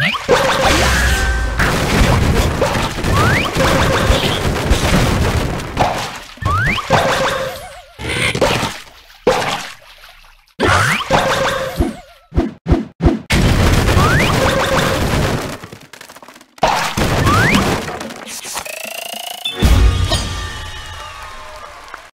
Yeah!